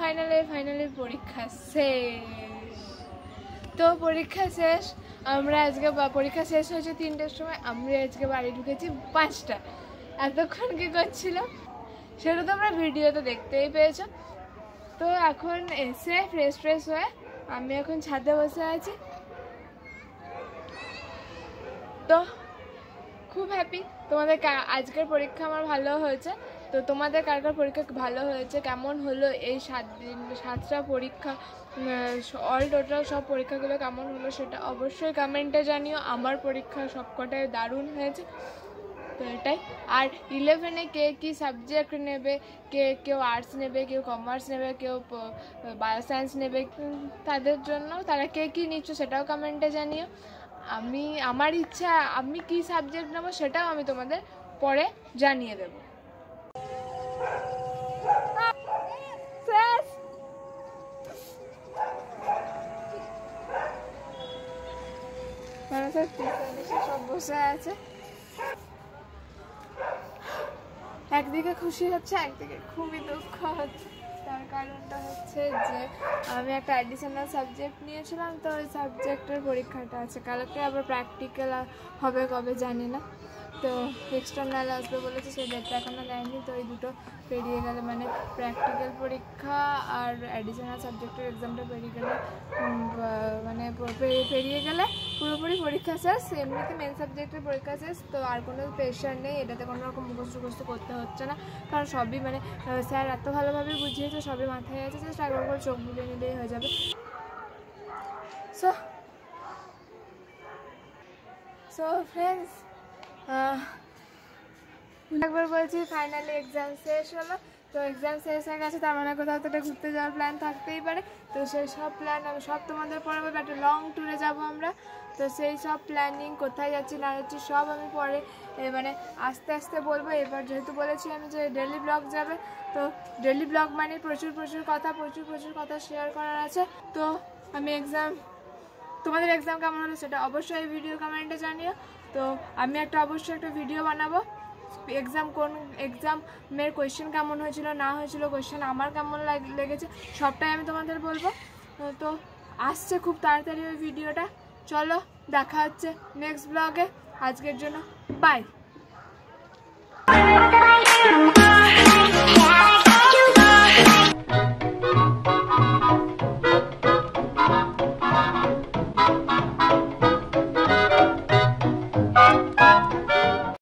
ফাইনালে ফাইনালে পরীক্ষা শেষ। তো পরীক্ষা শেষ, আমরা আজকে পরীক্ষা শেষ হয়েছে তিনটের সময়, আমরা আজকে বাড়ি ঢুকেছি পাঁচটা। এতক্ষণ কি করছিলাম সেটা তো আমরা ভিডিওতে দেখতেই পেয়েছ। তো এখন এসে ফ্রেশ ফ্রেশ হয়ে আমি এখন ছাদে বসে আছি। তো খুব হ্যাপি তোমাদের আজকের পরীক্ষা আমার ভালো হয়েছে। তো তোমাদের কার কার পরীক্ষা ভালো হয়েছে? কেমন হলো এই সাত দিন, সাতটা পরীক্ষা? অল টোটাল সব পরীক্ষাগুলো কেমন হলো সেটা অবশ্যই কমেন্টে জানিও। আমার পরীক্ষা সবকটাই দারুণ হয়েছে। তো এটাই। আর ইলেভেনে কে কী সাবজেক্ট নেবে? কে, কেউ আর্টস নেবে, কেউ কমার্স নেবে, কেউ বায়ো সায়েন্স নেবে? তাদের জন্য তারা কে কী নিচ্ছ সেটাও কমেন্টে জানিও। আমি, আমার ইচ্ছা, আমি কী সাবজেক্ট নেব সেটাও আমি তোমাদের পরে জানিয়ে দেব। সব বসে আছে একদিকে খুশি হচ্ছে, একদিকে খুবই দুঃখ হচ্ছে। তার কারণটা হচ্ছে যে, আমি একটা অ্যাডিশনাল সাবজেক্ট নিয়েছিলাম, তো ওই সাবজেক্টের পরীক্ষাটা আছে। কালকে আবার প্র্যাকটিক্যাল হবে, কবে জানি না। তো এক্সটার্নাল আসবে বলেছে, সেই ডেটটা এখনও দেয়নি, তো এই দুটো পেরিয়ে গেলে মানে প্র্যাকটিক্যাল পরীক্ষা আর অ্যাডিশনাল সাবজেক্টের এক্সামটা পেরিয়ে গেলে মানে পেরিয়ে গেলে পুরোপুরি পরীক্ষা শেষ, এমনিতে মেন সাবজেক্টের পরীক্ষা শেষ, তো আর কোনো প্রেশার নেই, এটাতে কোনো রকম মুখস্থ টুখস্থ করতে হচ্ছে না, কারণ সবই মানে স্যার এত ভালোভাবে বুঝিয়েছে, সবই মাথায় আছে জাস্ট একবার করে চোখ বুলিয়ে নিলেই হয়ে যাবে। সো সো ফ্রেন্ডস একবার বলছি ফাইনালি এক্সাম শেষ হলো, তো এক্সাম শেষ হয়ে গেছে, তার মানে কোথাও তো ঘুরতে যাওয়ার প্ল্যান থাকতেই পারে। তো সেই সব প্ল্যান আমি, সব তোমাদের পরে বলব, একটা লং ট্যুরে যাব আমরা। তো সেই সব প্ল্যানিং কোথায় যাচ্ছি না যাচ্ছি, সব আমি পরে মানে আস্তে আস্তে বলব। এবার যেহেতু বলেছি আমি যে ডেলি ব্লগ যাবে, তো ডেলি ব্লগ মানে প্রচুর প্রচুর কথা, প্রচুর প্রচুর কথা শেয়ার করার আছে। তো আমি এক্সাম তোমাদের এক্সাম কেমন হলো সেটা অবশ্যই ভিডিও কমেন্টে জানিও। তো আমি একটা অবশ্যই একটা ভিডিও বানাবো। এক্সাম কোন এক্সামের কোয়েশ্চেন কেমন হয়েছিল, না হয়েছিল কোয়েশ্চেন আমার কেমন লাগ- লেগেছে, সবটাই আমি তোমাদের বলব। তো আসছে খুব তাড়াতাড়ি ওই ভিডিওটা চলো, দেখা হচ্ছে নেক্সট ব্লগে আজকের জন্য বাই.